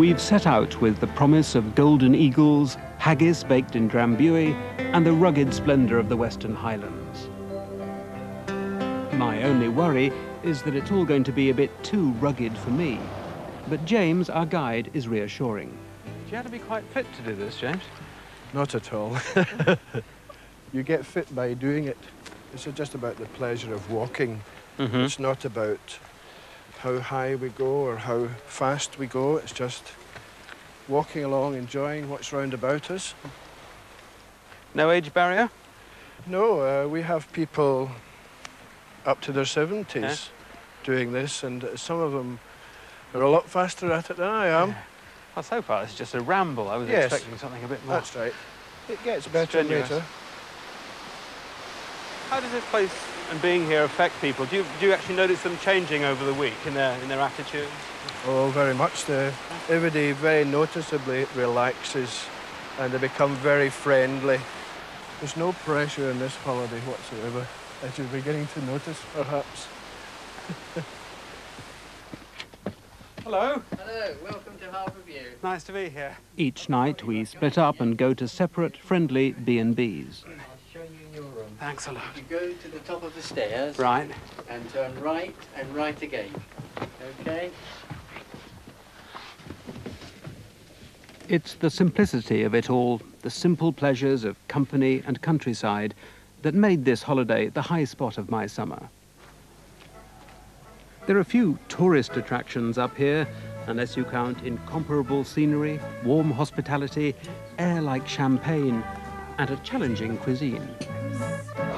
We've set out with the promise of golden eagles, haggis baked in Drambuie, and the rugged splendour of the Western Highlands. My only worry is that it's all going to be a bit too rugged for me. But James, our guide, is reassuring. Do you have to be quite fit to do this, James? Not at all. you get fit by doing it. It's just about the pleasure of walking. Mm -hmm. It's not about how high we go or how fast we go. It's just walking along, enjoying what's round about us. No age barrier? No, uh, we have people up to their 70s yeah. doing this, and some of them are a lot faster at it than I am. Yeah. Well, so far it's just a ramble. I was yes. expecting something a bit more. That's right. It gets better later. How does this place and being here affect people? Do you, do you actually notice them changing over the week in their, in their attitude? Oh, very much. The, everybody very noticeably relaxes and they become very friendly. There's no pressure in this holiday whatsoever, as you're beginning to notice, perhaps. Hello. Hello, welcome to Harbour View. Nice to be here. Each night we split up and go to separate, friendly B&Bs. I'll show you your room. Thanks a lot. You go to the top of the stairs. Right. And turn right and right again. Okay? It's the simplicity of it all, the simple pleasures of company and countryside, that made this holiday the high spot of my summer. There are few tourist attractions up here, unless you count incomparable scenery, warm hospitality, air like champagne, and a challenging cuisine.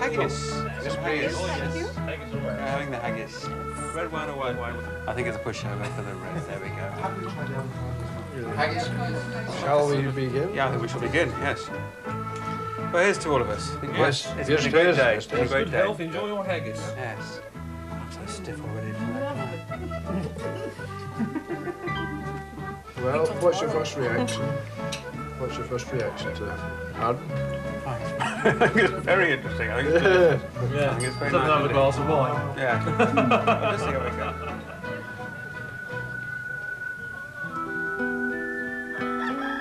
Haggis. Yes, please. Yes. We're having the haggis. Red wine or white wine? I think it's a pushover for the red. There we go. Haggis. Shall we begin? Yeah, I think we shall begin, yes. Well, here's to all of us. Yes, it's yes, been a great yes, day. yes, It's been a yes. great day. Health, enjoy your haggis. Yes. I'm so stiff already from that. Well, what's your first reaction? What's your first reaction to that? Pardon? I think it's very interesting. I think it's delicious. Yeah. I think it's very Something nice have a glass of wine. Yeah. Let's see how we go.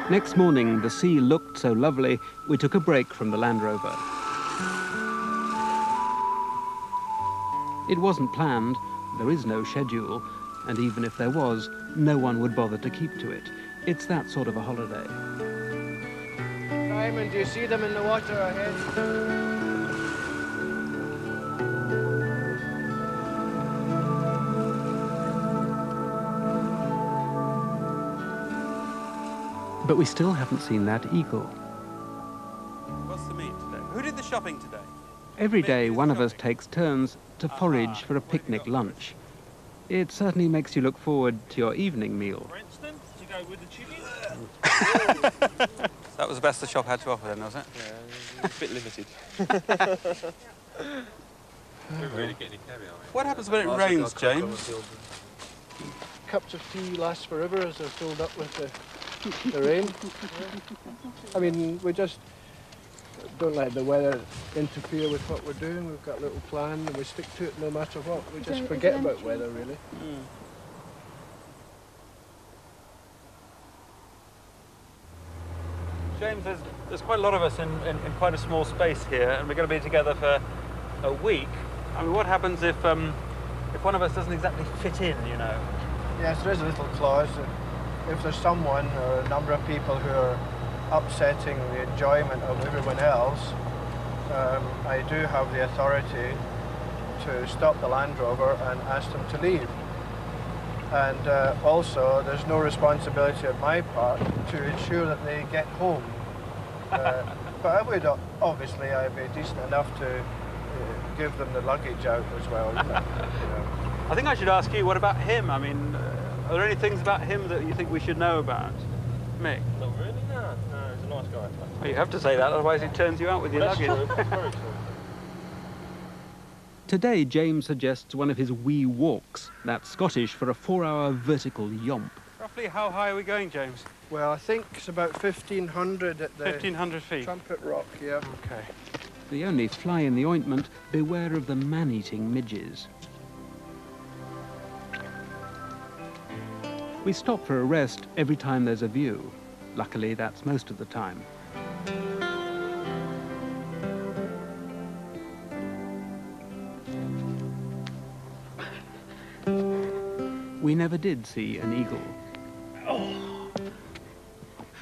Next morning, the sea looked so lovely, we took a break from the Land Rover. It wasn't planned, there is no schedule, and even if there was, no one would bother to keep to it. It's that sort of a holiday. Simon, do you see them in the water ahead? But we still haven't seen that eagle. What's the meat today? Who did the shopping today? Every day, one of us takes turns to forage for a picnic lunch. It certainly makes you look forward to your evening meal. For instance, to go with the chicken. That was the best the shop had to offer then, was it? Yeah, a bit limited. We're really getting caviar. What happens when it rains, James? Cups of tea last forever as they're filled up with the, the rain. I mean, we just don't let the weather interfere with what we're doing. We've got a little plan and we stick to it no matter what. We just forget about weather, really. Mm. James, there's, there's quite a lot of us in, in, in quite a small space here, and we're going to be together for a week. I mean, what happens if um, if one of us doesn't exactly fit in, you know? Yes, there is a little clause if there's someone or a number of people who are upsetting the enjoyment of everyone else, um, I do have the authority to stop the Land Rover and ask them to leave. And uh, also, there's no responsibility on my part to ensure that they get home. Uh, but I would, obviously, I'd be decent enough to uh, give them the luggage out as well. you know. I think I should ask you, what about him? I mean, uh, are there any things about him that you think we should know about? Mick? Not really, no. No, he's a nice guy. Well, you have to say that, otherwise he turns you out with your That's luggage. true. That's very true. Today, James suggests one of his wee walks. That's Scottish for a four-hour vertical yomp. Roughly how high are we going, James? Well, I think it's about 1,500 at the 1,500 feet. Trumpet Rock, yeah. Okay. The only fly in the ointment, beware of the man-eating midges. We stop for a rest every time there's a view. Luckily, that's most of the time. We never did see an eagle. Oh.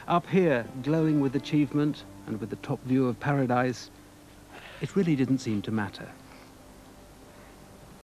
Up here, glowing with achievement and with the top view of paradise, it really didn't seem to matter.